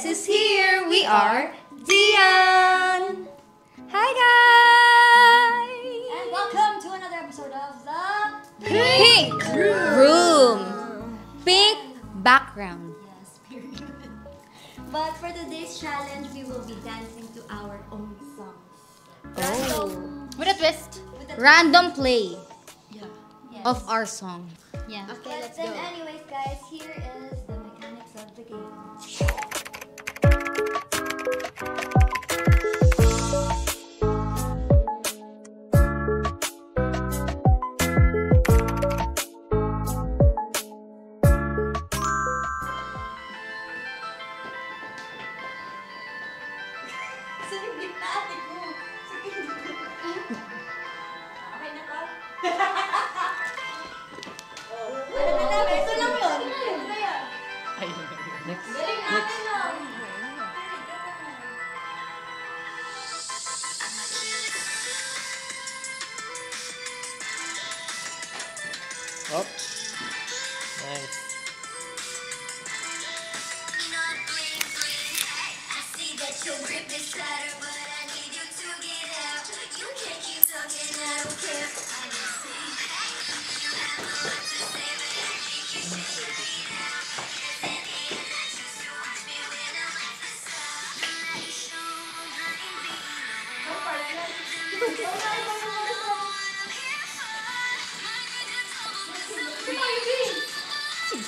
guess who's here? We are Dion! Hi guys! And welcome to another episode of the Pink Room! Pink background. Yes, period. But for today's challenge, we will be dancing to our own song. Oh. With a twist. With a- Random play Yes. of our song. Yeah. Okay, let's then anyways, guys, here is the mechanics of the game.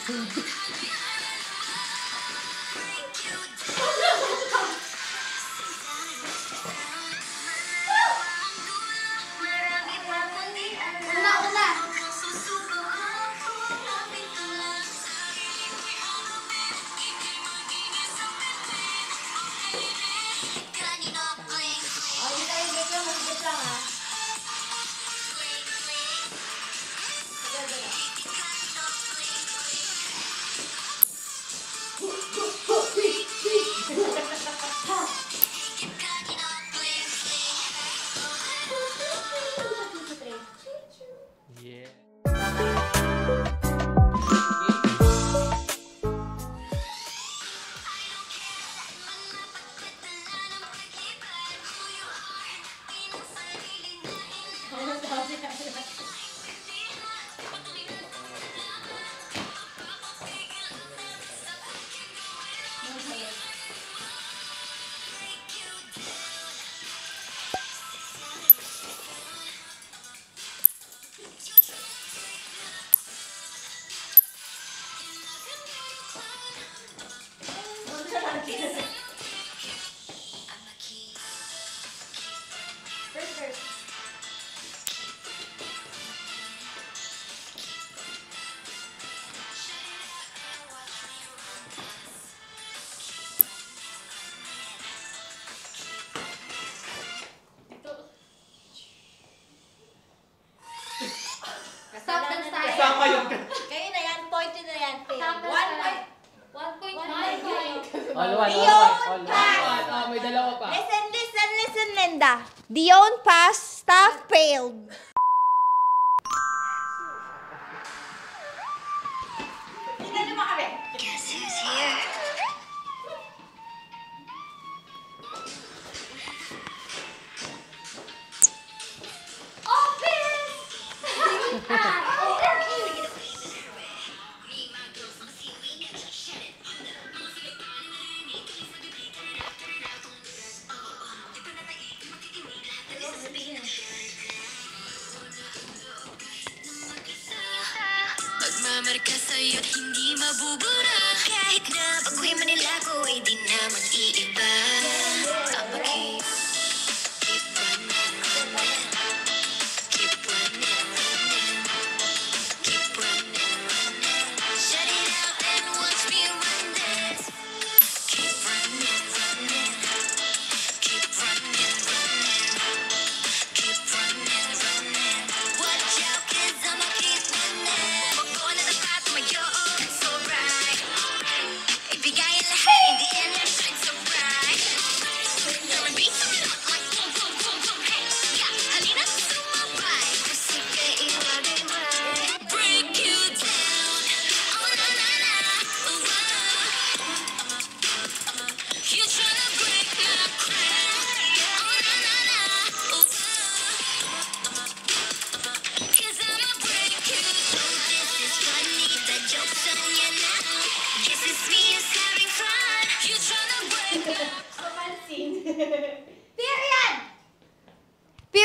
Food. Dion, pass. Ah, may dalawa pa. Listen, listen, listen, Linda. Dion pass, staff failed. Magmamarka sa'yo't hindi mabubura. Kahit na baguhin man nila ko ay di naman iiba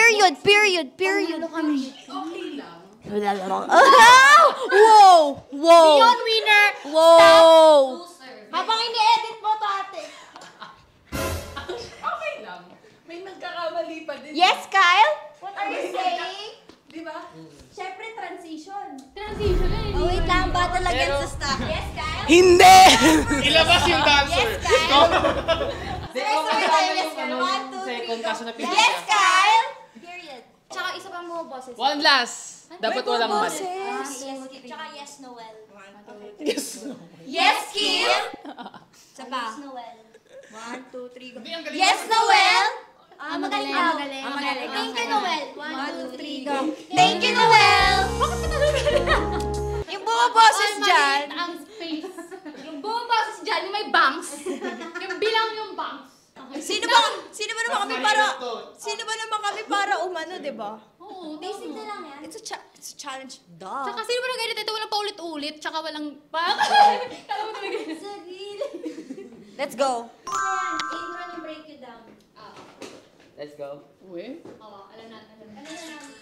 Period, period, period. Okay lang. wow! Wow! Yun, winner! Wow! Habang ini-edit mo to, ate. Okay lang. May nagkakamali pa din. Yes, Kyle? What are you saying? Di ba? Siyempre, transition. Transition na Oh, wait lang. Battle Pero- against the staff. Yes, Kyle? Hindi! Ilabas yung dancer. Yes, Kyle? Yes, Kyle. Yes, yung Kyle. ano, na pinili Yes. Kyle? Tsaka isa pa mo boses. One last. Dapat walang mali. Ah, yes. Tsaka yes, Noel. Yes. Yes, Kim! Isa pa. Yes, Noel. One, two, three, go. Yes, Noel! Ah, magaling. Ah, magaling. ah, magaling. Thank you, Noel. One, two, three, go. Thank you, Noel! Yung bumaboses Ay, dyan. ang space. Yung buong boses dyan, yung may banks. yung bilang yung banks. Sino ba, sino ba naman kami para, sino ba naman kami para umano, di ba? Oo, Basic tama. na lang yan. It's a, cha- it's a challenge. Duh. Tsaka sino ba nag-edit ito? Walang paulit-ulit, tsaka walang pa. Kala mo talaga. Let's go. Intro ng break you down. Let's go. Uy. Oo, alam natin. Alam natin.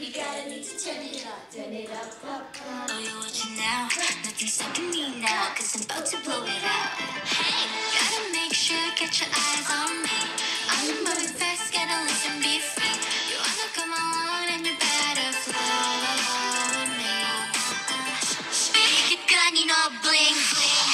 You gotta need to turn it up, turn it up, up, up. Oh, you're watching now. Nothing's stopping me now, cause I'm about to blow it out. Hey, get your eyes on me. I'm moving fast, gotta listen, be free. You wanna come along and you better flow me. Gun, you know, bling. Bling,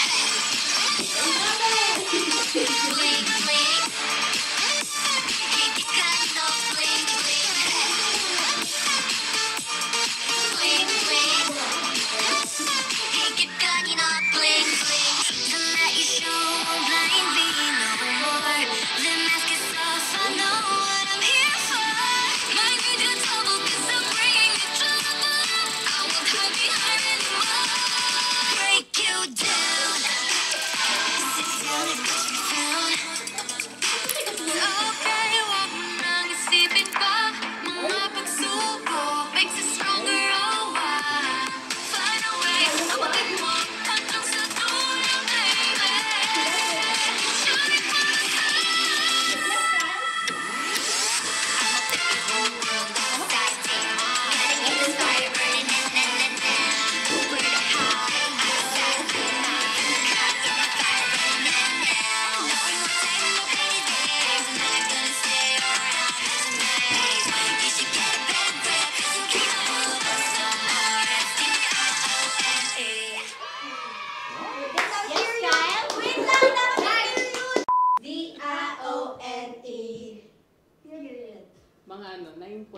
Mga ano, 9.5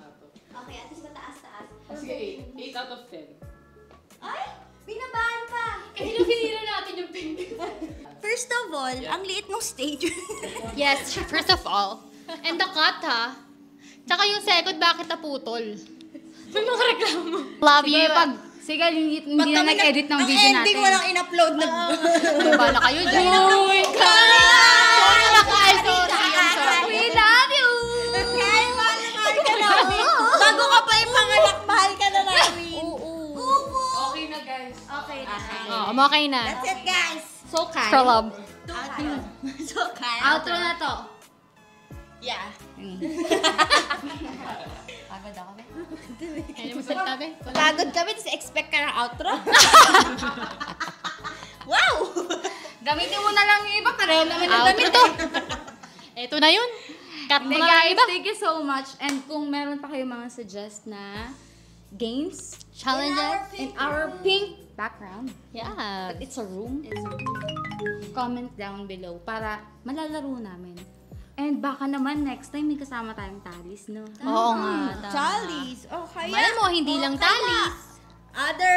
out of... Okay, at least mataas-taas. Sige, 8. 8 out of 10. Ay! Binabahan pa! Kasi nung sinira natin yung pink. First of all, Yeah. ang liit ng stage. Yes, first of all. And the cut, ha? Tsaka yung second, bakit naputol? May mga reklamo. Love you. Pag, sige, hindi, hindi na nag-edit ng video natin. ending, walang in-upload na. Bala kayo dyan. Uy, Sorry Bago ka pa ipanganak, mahal ka na namin. Oo. Okay na, guys. Okay na. Oh, okay na. That's it, guys. So, Kyle. For love. Outro. So, Kyle. Outro na to. Yeah. Pagod ako. Kaya mo salita, be? Pagod kami, tapos expect ka ng outro? wow! Gamitin mo na lang yung iba. Pareho naman yung damit to. Ito na yun. Cut mo na lang iba. thank you so much. And kung meron pa kayo mga suggest na games Challenges. in our pink background, Yeah. but it's a room, comment down below para malalaro namin. And baka naman next time may kasama tayong talis, no? Oo nga. tama. Charlies. Oh, kaya. Malay mo, hindi lang talis. Other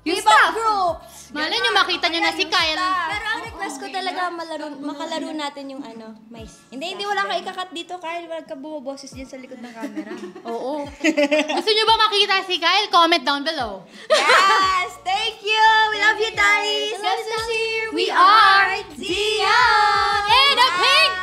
yung K-pop staff. groups. Malay nyo, makita nyo na si Kyle. Pero ang request ko talaga, malaro, makalaro natin yung ano, mice. Hindi, hindi, wala kang ikakat dito, Kyle. Wala ka bumaboses dyan sa likod ng camera. Oo. Gusto nyo ba makita si Kyle? Comment down below. Yes! Thank you! We love you, Daddy! Nice to see you! We are Dion and a Pink!